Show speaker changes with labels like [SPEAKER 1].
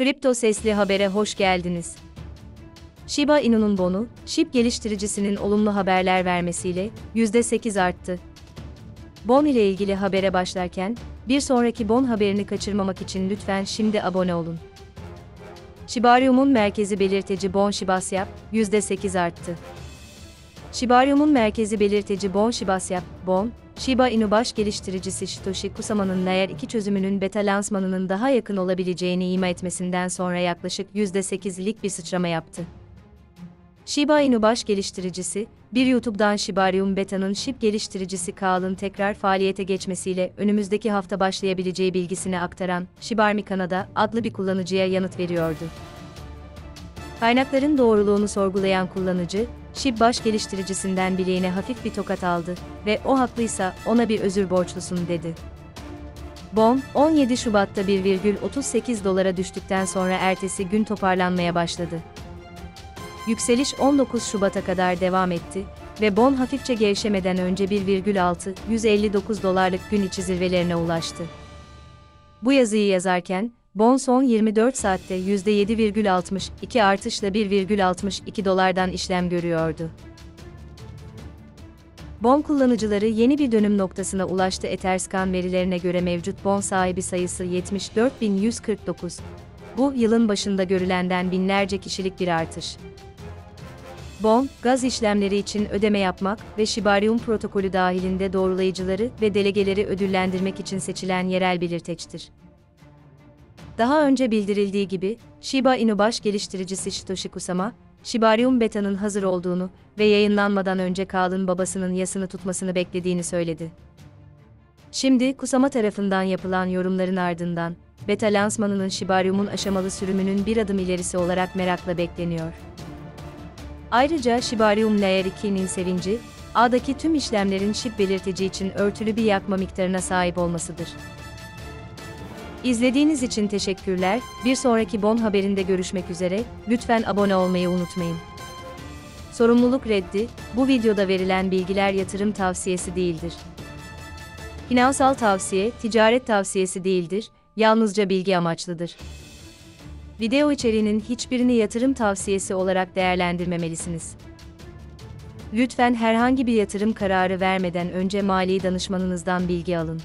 [SPEAKER 1] Kripto Sesli Haber'e hoş geldiniz. Shiba Inu'nun bonu, SHIB geliştiricisinin olumlu haberler vermesiyle %8 arttı. Bon ile ilgili habere başlarken, bir sonraki bon haberini kaçırmamak için lütfen şimdi abone olun. Shibarium'un merkezi belirteci Bon Shibasyap, %8 arttı. Shibarium'un merkezi belirteci Bon Shibasyap, Bon, Shiba Inu baş geliştiricisi Satoshi Kusama'nın Layer 2 çözümünün beta lansmanının daha yakın olabileceğini ima etmesinden sonra yaklaşık %8'lik bir sıçrama yaptı. Shiba Inu baş geliştiricisi, bir YouTube'dan Shibarium Beta'nın SHIB geliştiricisi Kaal'ın tekrar faaliyete geçmesiyle önümüzdeki hafta başlayabileceği bilgisini aktaran Shibarmi Kanada adlı bir kullanıcıya yanıt veriyordu. Kaynakların doğruluğunu sorgulayan kullanıcı, SHIB baş geliştiricisinden bileğine hafif bir tokat aldı ve o haklıysa ona bir özür borçlusun dedi. Bon, 17 Şubat'ta 1,38 dolara düştükten sonra ertesi gün toparlanmaya başladı. Yükseliş 19 Şubat'a kadar devam etti ve bon hafifçe gevşemeden önce 1,6 159 dolarlık gün içi zirvelerine ulaştı. Bu yazıyı yazarken, bon son 24 saatte %7,62 artışla 1,62 dolardan işlem görüyordu. Bon kullanıcıları yeni bir dönüm noktasına ulaştı Etherscan verilerine göre mevcut bon sahibi sayısı 74.149. Bu, yılın başında görülenden binlerce kişilik bir artış. Bon, gaz işlemleri için ödeme yapmak ve Shibarium protokolü dahilinde doğrulayıcıları ve delegeleri ödüllendirmek için seçilen yerel belirteçtir. Daha önce bildirildiği gibi, Shiba Inu baş geliştiricisi Satoshi Kusama, Shibarium Beta'nın hazır olduğunu ve yayınlanmadan önce Kaal'ın babasının yasını tutmasını beklediğini söyledi. Şimdi Kusama tarafından yapılan yorumların ardından, beta lansmanının Shibarium'un aşamalı sürümünün bir adım ilerisi olarak merakla bekleniyor. Ayrıca Shibarium Layer 2'nin sevinci, ağdaki tüm işlemlerin şip belirtici için örtülü bir yakma miktarına sahip olmasıdır. İzlediğiniz için teşekkürler. Bir sonraki Bon haberinde görüşmek üzere. Lütfen abone olmayı unutmayın. Sorumluluk reddi, bu videoda verilen bilgiler yatırım tavsiyesi değildir. Finansal tavsiye, ticaret tavsiyesi değildir, yalnızca bilgi amaçlıdır. Video içeriğinin hiçbirini yatırım tavsiyesi olarak değerlendirmemelisiniz. Lütfen herhangi bir yatırım kararı vermeden önce mali danışmanınızdan bilgi alın.